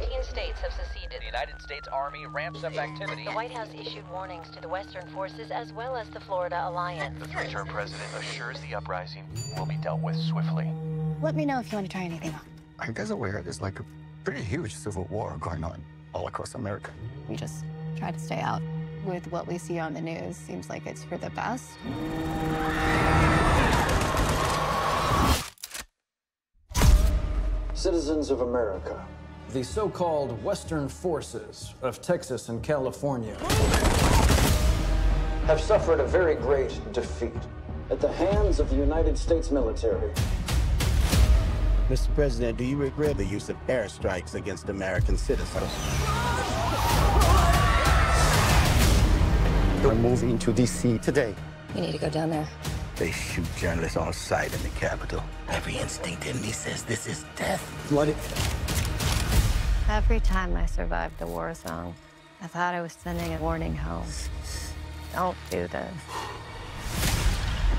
15 states have seceded. The United States Army ramps up activity. The White House issued warnings to the Western forces as well as the Florida Alliance. The three-term president assures the uprising will be dealt with swiftly. Let me know if you want to try anything on. Are you guys aware there's like a pretty huge civil war going on all across America? We just try to stay out. With what we see on the news, seems like it's for the best. Citizens of America. The so-called Western forces of Texas and California have suffered a very great defeat at the hands of the United States military. Mr. President, do you regret the use of airstrikes against American citizens? We're moving to D.C. today. We need to go down there. They shoot journalists on sight in the Capitol. Every instinct in me says this is death. Bloody. Every time I survived the war zone, I thought I was sending a warning home. Don't do this.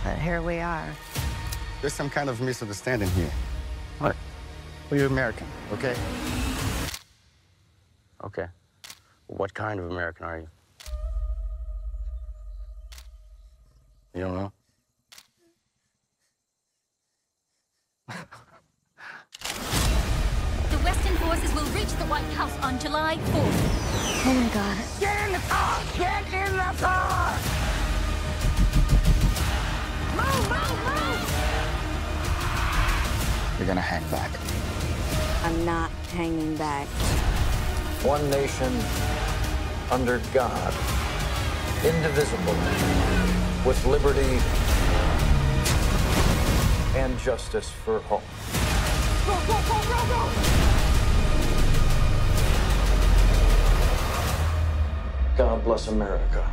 But here we are. There's some kind of misunderstanding here. What? Well, you're American, okay? Okay. What kind of American are you? You don't know? The Western forces will reach the White House on July 4th. Oh my god. Get in the car! Get in the car! Move, move, move! You're gonna hang back. I'm not hanging back. One nation under God, indivisible, with liberty and justice for all. Go, go, go, bless America.